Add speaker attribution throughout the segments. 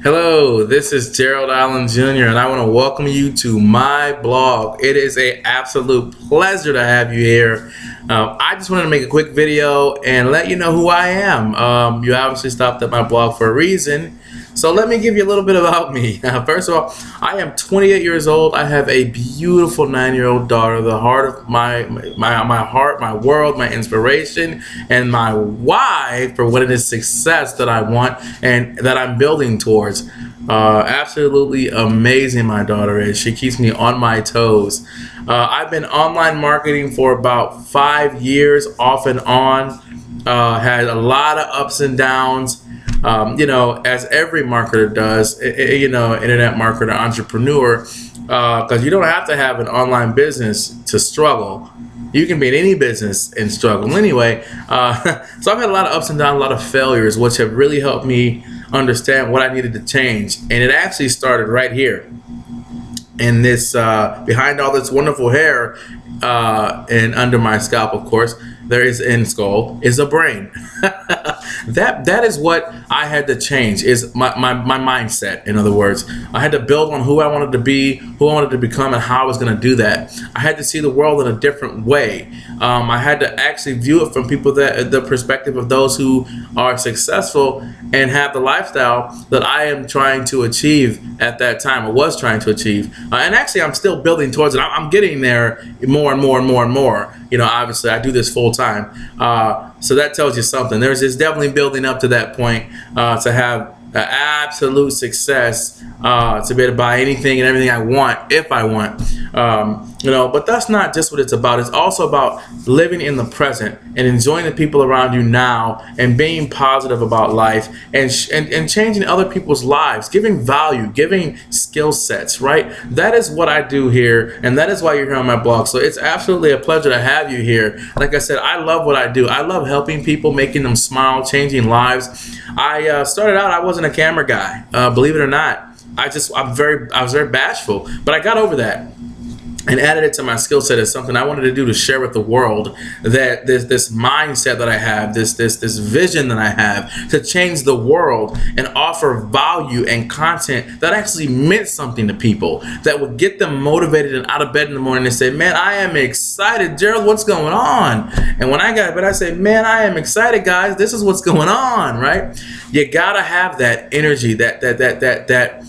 Speaker 1: Hello, this is Gerald Allen Jr. and I want to welcome you to my blog. It is a absolute pleasure to have you here. Um, I just wanted to make a quick video and let you know who I am. Um, you obviously stopped at my blog for a reason. So let me give you a little bit about me. First of all, I am 28 years old. I have a beautiful nine-year-old daughter, the heart of my, my, my heart, my world, my inspiration, and my why for what it is success that I want and that I'm building towards. Uh, absolutely amazing my daughter is. She keeps me on my toes. Uh, I've been online marketing for about five years off and on. Uh, had a lot of ups and downs um, you know, as every marketer does, it, it, you know, internet marketer, entrepreneur, because uh, you don't have to have an online business to struggle. You can be in any business and struggle anyway. Uh, so I've had a lot of ups and downs, a lot of failures, which have really helped me understand what I needed to change. And it actually started right here in this, uh, behind all this wonderful hair uh, and under my scalp, of course, there is in skull is a brain. that that is what I had to change is my, my, my mindset. In other words, I had to build on who I wanted to be, who I wanted to become, and how I was going to do that. I had to see the world in a different way. Um, I had to actually view it from people that the perspective of those who are successful and have the lifestyle that I am trying to achieve at that time, or was trying to achieve. Uh, and actually, I'm still building towards it. I'm getting there more and more and more and more. You know, obviously, I do this full time. Uh, so that tells you something. There's it's definitely building up to that point uh, to have absolute success uh, to be able to buy anything and everything I want if I want. Um, you know, but that's not just what it's about. It's also about living in the present and enjoying the people around you now and being positive about life and, and, and changing other people's lives, giving value, giving skill sets, right? That is what I do here. And that is why you're here on my blog. So it's absolutely a pleasure to have you here. Like I said, I love what I do. I love helping people, making them smile, changing lives. I uh, started out, I wasn't a camera guy, uh, believe it or not. I just, I'm very, I was very bashful, but I got over that and added it to my skill set as something I wanted to do to share with the world that this this mindset that I have, this this this vision that I have to change the world and offer value and content that actually meant something to people that would get them motivated and out of bed in the morning and say, "Man, I am excited, Gerald. What's going on?" And when I got but I say, "Man, I am excited, guys. This is what's going on." Right? You gotta have that energy, that that that that that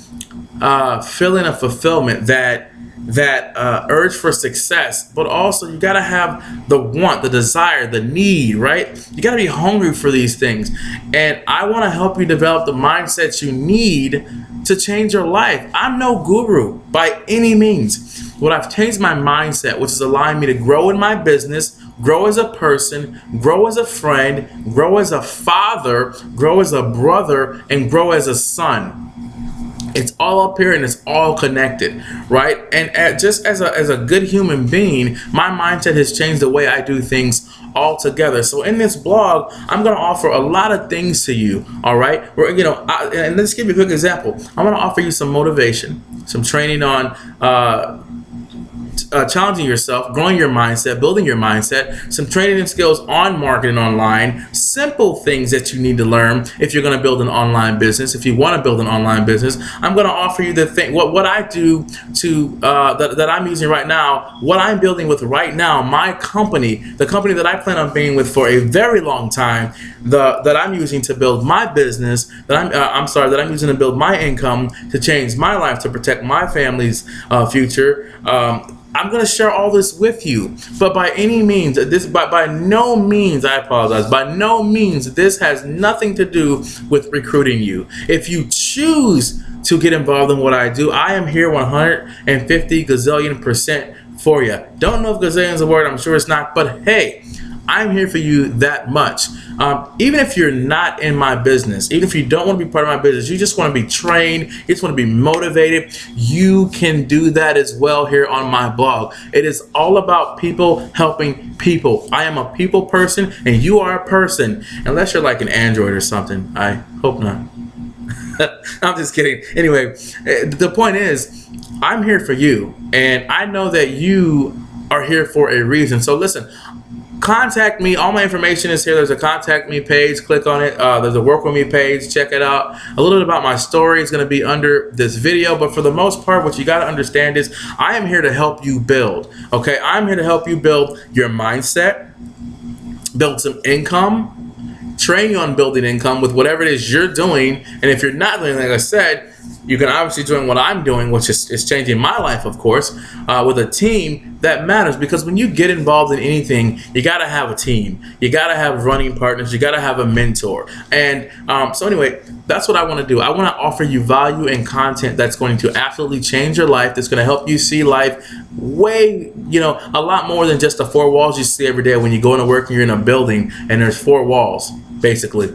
Speaker 1: uh, feeling of fulfillment that that uh, urge for success, but also you got to have the want, the desire, the need, right? You got to be hungry for these things. And I want to help you develop the mindsets you need to change your life. I'm no guru by any means. What I've changed my mindset, which is allowing me to grow in my business, grow as a person, grow as a friend, grow as a father, grow as a brother, and grow as a son it's all up here and it's all connected right? And just as a, as a good human being my mindset has changed the way i do things altogether. So in this blog i'm going to offer a lot of things to you all right? We're, you know I, and let's give you a quick example. I'm going to offer you some motivation some training on uh, uh, challenging yourself, growing your mindset, building your mindset, some training and skills on marketing online, simple things that you need to learn if you're going to build an online business. If you want to build an online business, I'm going to offer you the thing, what, what I do to, uh, that, that I'm using right now, what I'm building with right now, my company, the company that I plan on being with for a very long time, the, that I'm using to build my business, that I'm, uh, I'm sorry, that I'm using to build my income, to change my life, to protect my family's uh, future. Um, I'm gonna share all this with you. But by any means, this by, by no means, I apologize, by no means, this has nothing to do with recruiting you. If you choose to get involved in what I do, I am here 150 gazillion percent for you. Don't know if gazillion is a word, I'm sure it's not, but hey, I'm here for you that much. Um, even if you're not in my business, even if you don't want to be part of my business, you just want to be trained, you just want to be motivated, you can do that as well here on my blog. It is all about people helping people. I am a people person and you are a person, unless you're like an Android or something. I hope not. I'm just kidding. Anyway, eh, the point is, I'm here for you, and I know that you are here for a reason. So listen, contact me. All my information is here. There's a contact me page. Click on it. Uh, there's a work with me page. Check it out. A little bit about my story is going to be under this video. But for the most part, what you got to understand is I am here to help you build. Okay. I'm here to help you build your mindset, build some income, train you on building income with whatever it is you're doing. And if you're not doing, like I said, you can obviously doing what I'm doing, which is, is changing my life, of course, uh, with a team that matters. Because when you get involved in anything, you got to have a team. You got to have running partners. You got to have a mentor. And um, so anyway, that's what I want to do. I want to offer you value and content that's going to absolutely change your life. That's going to help you see life way, you know, a lot more than just the four walls you see every day when you go into work and you're in a building and there's four walls, basically.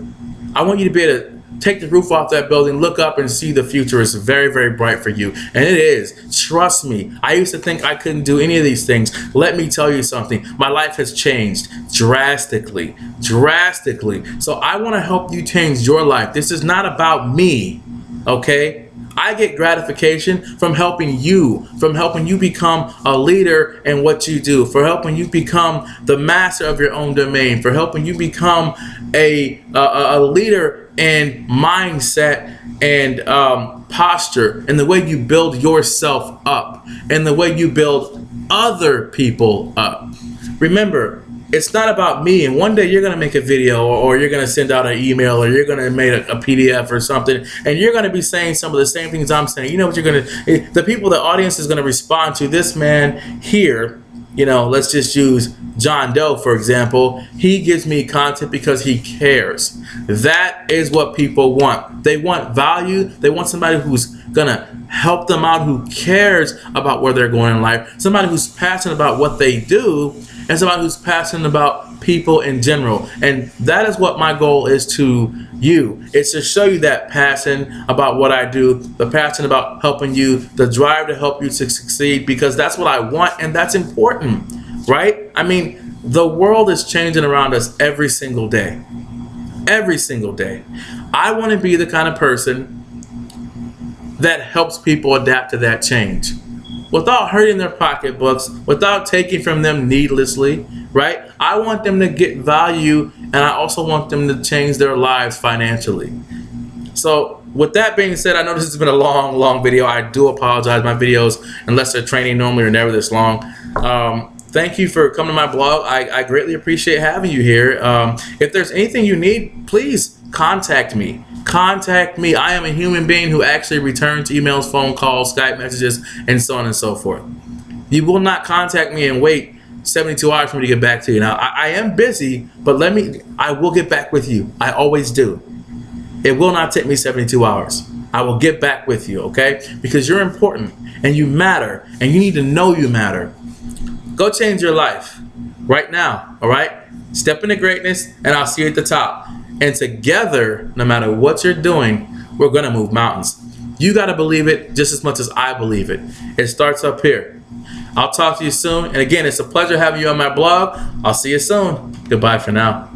Speaker 1: I want you to be able to take the roof off that building, look up and see the future is very, very bright for you. And it is. Trust me. I used to think I couldn't do any of these things. Let me tell you something. My life has changed drastically, drastically. So I want to help you change your life. This is not about me, okay? I get gratification from helping you, from helping you become a leader in what you do, for helping you become the master of your own domain, for helping you become a, a, a leader in mindset and um, posture, and the way you build yourself up, and the way you build other people up. Remember, it's not about me. And one day you're to make a video or, or you're to send out an email or you're to make a, a, PDF or something. And you're to be saying some of the same things I'm saying. You know what you're going to, eh, the people, the audience is to respond to this man here. You know, let's just use John Doe, for example. He gives me content because he cares. That is what people want. They want value. They want somebody who's to help them out, who cares about where they're going in life, somebody who's passionate about what they do and somebody who's passionate about people in general. And that is what my goal is to you. It's to show you that passion about what I do, the passion about helping you, the drive to help you to succeed because that's what I want and that's important, right? I mean, the world is changing around us every single day. Every single day. I want to be the kind of person that helps people adapt to that change without hurting their pocketbooks, without taking from them needlessly, right? I want them to get value and I also want them to change their lives financially. So with that being said, I know this has been a long, long video. I do apologize. My videos, unless they're training normally, are never this long. Um, thank you for coming to my blog. I, I greatly appreciate having you here. Um, if there's anything you need, please contact me contact me. I am a human being who actually returns emails, phone calls, Skype messages, and so on and so forth. You will not contact me and wait 72 hours for me to get back to you. Now, I, I am busy, but let me, I will get back with you. I always do. It will not take me 72 hours. I will get back with you, okay? Because you're important and you matter and you need to know you matter. Go change your life right now, all right? Step into greatness and I'll see you at the top. And together, no matter what you're doing, we're going to move mountains. You got to believe it just as much as I believe it. It starts up here. I'll talk to you soon. And again, it's a pleasure having you on my blog. I'll see you soon. Goodbye for now.